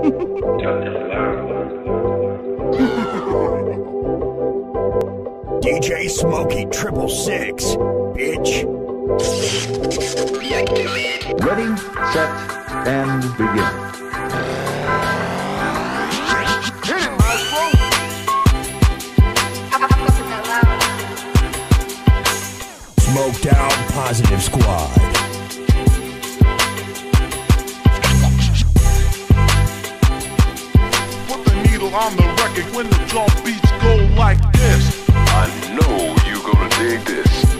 DJ Smokey Triple Six, bitch. Ready, set, and begin. Smoked out positive squad. I'm the record when the drum beats go like this. I know you're gonna dig this.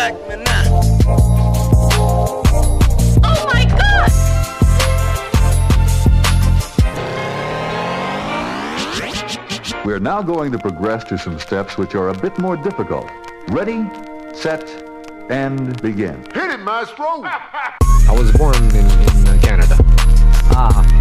now. Oh We're now going to progress to some steps which are a bit more difficult. Ready, set, and begin. Hit it, maestro! I was born in, in uh, Canada. Ah.